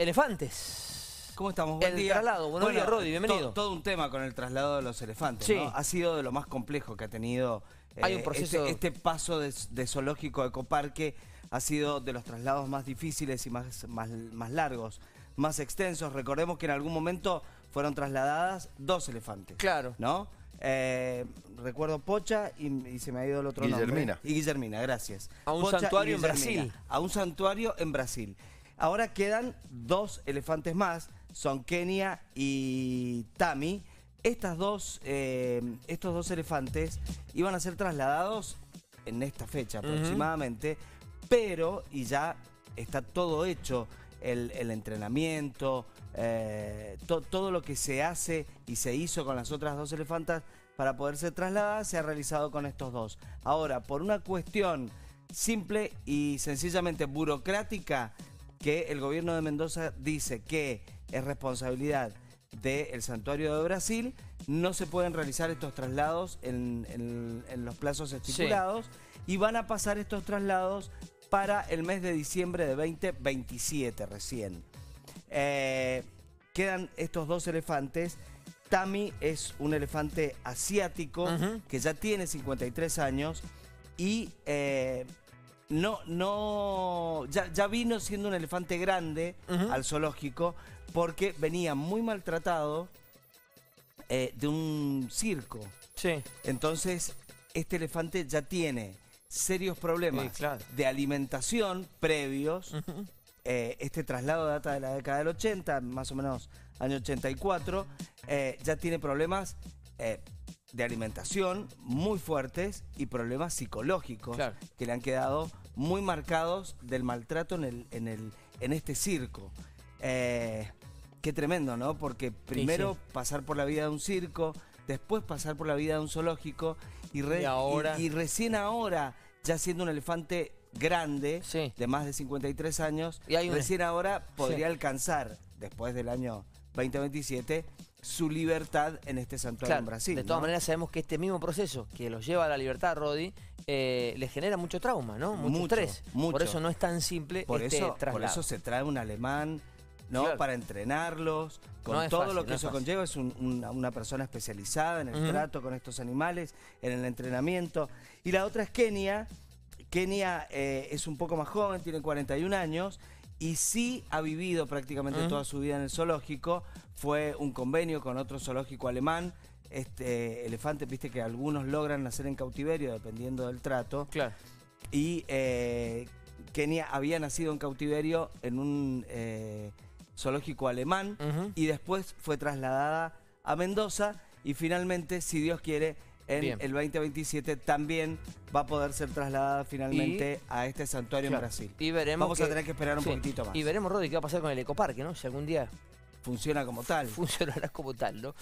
elefantes. ¿Cómo estamos? Buen El día. traslado. Buenos días, Rodi, bienvenido. to- Todo, un tema con el traslado de los elefantes, Sí. ¿no? Ha sido de lo más complejo que ha tenido eh, Hay un proceso- este, este paso de, de zoológico a ecoparque. Ha sido de los traslados más difíciles y más, más, más largos, más extensos. Recordemos que en algún momento fueron trasladadas dos elefantes. Claro. ¿No? Eh, recuerdo Pocha y, y se me ha ido el otro Guillermina. nombre. Y Guillermina, gracias. A un Pocha santuario en. Brasil. A un santuario en Brasil. Ahora quedan dos elefantes más, son Kenia y Tami. Estas dos, eh, estos dos elefantes iban a ser trasladados en esta fecha aproximadamente, pero, y ya está todo hecho, el, el entrenamiento, eh, to- todo lo que se hace y se hizo con las otras dos elefantas para poder ser trasladadas se ha realizado con estos dos. Ahora, por una cuestión simple y sencillamente burocrática, que el gobierno de Mendoza dice que es responsabilidad del Santuario de Brasil, no se pueden realizar estos traslados en, en- en los plazos estipulados y van a pasar estos traslados para el mes de diciembre de 2027 recién. Eh, quedan estos dos elefantes. Tami es un elefante asiático que ya tiene 53 años y eh, no, no, ya, ya vino siendo un elefante grande al zoológico porque venía muy maltratado eh, de un circo. Sí. Entonces, este elefante ya tiene serios problemas Sí, claro. de alimentación previos. Eh, este traslado data de la década del 80, más o menos año 84. Eh, ya tiene problemas de alimentación muy fuertes y problemas psicológicos Claro. que le han quedado muy marcados del maltrato en, el, en, el, en este circo. Eh, qué tremendo, ¿no? Porque primero pasar por la vida de un circo, después pasar por la vida de un zoológico y, re- Y ahora- y- y recién ahora, ya siendo un elefante grande, Sí. de más de 53 años, Y hay un- recién ahora podría alcanzar, después del año 2027, su libertad en este santuario Claro, en Brasil. de todas ¿no? maneras sabemos que este mismo proceso que los lleva a la libertad, Rodi, eh, le genera mucho trauma, ¿no? Mucho, Mucho, estrés. mucho. Por eso no es tan simple Por este eso, por traslado. eso se trae un alemán, ¿no? Claro. Para entrenarlos, con No todo fácil, lo que no eso conlleva. Es un- una, una persona especializada en el trato con estos animales, en el entrenamiento. Y la otra es Kenia. Kenia eh, es un poco más joven, tiene 41 años. Y sí ha vivido prácticamente Ujú. toda su vida en el zoológico. Fue un convenio con otro zoológico alemán. Este elefante, viste que algunos logran nacer en cautiverio dependiendo del trato. Claro. Y eh, Kenia había nacido en cautiverio en un eh, zoológico alemán y después fue trasladada a Mendoza y finalmente, si Dios quiere, en Bien. el 2027 también va a poder ser trasladada finalmente a este santuario Claro. en Brasil. Y veremos Vamos a tener que esperar un poquitito más. Y veremos, Rodi, qué va a pasar con el ecoparque, ¿no? Si algún día Funciona como tal. funcionará como tal, ¿no?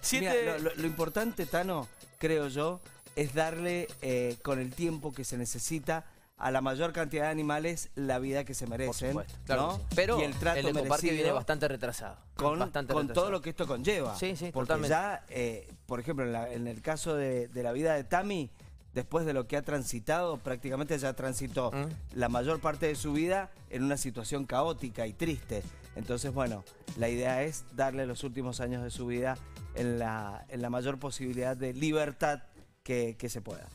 Siete... lo, lo- lo importante, Tano, creo yo, es darle eh, con el tiempo que se necesita a la mayor cantidad de animales la vida que se Por merecen. supuesto, claro ¿no? sí. Pero y el trato ecoparque merecido viene bastante retrasado. con, bastante con retrasado. todo lo que esto conlleva. Sí, sí, Porque totalmente. ya, eh, por ejemplo, en, la- en el caso de, de la vida de Tami, después de lo que ha transitado, prácticamente ya transitó Mm. la mayor parte de su vida en una situación caótica y triste. Entonces, bueno, la idea es darle los últimos años de su vida en la, en la mayor posibilidad de libertad que, que se pueda.